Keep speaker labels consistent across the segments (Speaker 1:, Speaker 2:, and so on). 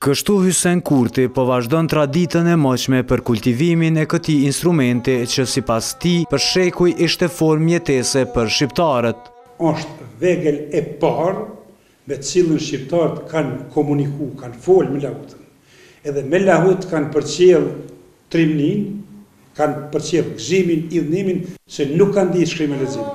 Speaker 1: Kështu Hysen Kurti po vazhdon traditën e moçme për kultivimin e këtij instrumenti që sipas tij për shekuj ishte formë jetese për shqiptarët.
Speaker 2: Është vegël e parë me të cilën shqiptarët kanë komuniku, kanë fol me lahutën. Edhe me lahutë kanë përcjell Trimninë, kanë përcjell gëzimin, idhnimin, se nuk kanë di shkrim e lexim.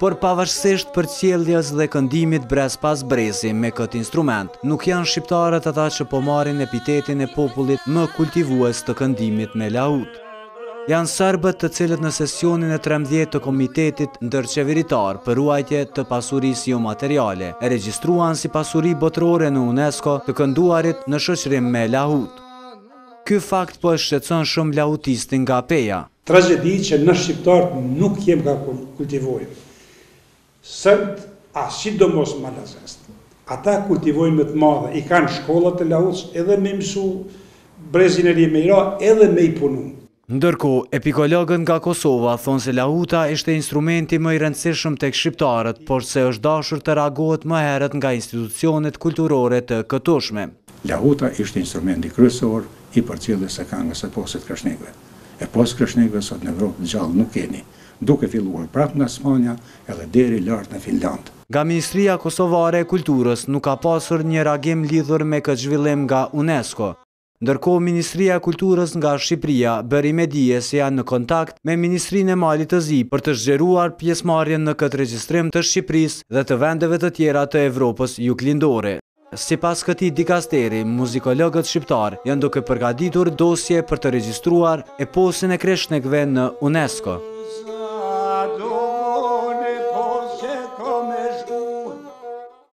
Speaker 1: Por pavarësisht përcjelljes dhe këndimit brez pas brezi me këtë instrument, nuk janë shqiptarët ata që po marrin epitetin e popullit më kultivues të këndimit me lahutë. Janë serbët të cilët në sesionin e trembëdhjetë të Komitetit Ndërqeveritar për Ruajtje të Pasurisë Jomateriale e regjistruan si pasuri botërore në UNESCO të kënduarit në shoqërim me lahutë. Ky fakt po e shqetëson shumë lahutistin nga Peja.
Speaker 2: Tragjedi që na shqiptarët nuk jem ka kultivojm send a sidomos malazezt ata e kultivojn me të madhe i kan shkollat e lahutës edhe me i msu brezin e ri me i ra edhe me i punu.
Speaker 1: Ndërkohë, epikologët nga Kosova thonë se lahuta ishte instrumenti më i rëndësishëm tek shqiptarët, por se është dashur të reagohet më herët nga institucionet kulturore të këtushme.
Speaker 3: Lahuta ishte instrumenti kryesor i përcjelljes së kangës së eposit të Kreshnikëve. Epos të Kreshnikëve sot në Evropë të gjallë nuk keni, duke filluar prapë nga Spanja edhe deri lart në Finlandë.
Speaker 1: Nga Ministria Kosovare e Kulturës nuk ka pasur një reagim lidhur me këtë zhvillim nga UNESCO. Ndërkohë Ministria e Kulturës nga Shqipëria bëri me dije se janë në kontakt me Ministrinë e Malit të Zi për të zgjeruar pjesëmarrjen në këtë regjistrim të Shqipërisë dhe të vendeve të tjera të Evropës Juglindore. Sipas këtij dikasteri, muzikologët shqiptarë janë duke përgatitur dosje për të regjistruar eposin e Kreshnikëve në UNESCO.